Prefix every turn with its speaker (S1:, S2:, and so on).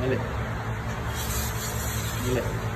S1: Nilai. Nilai.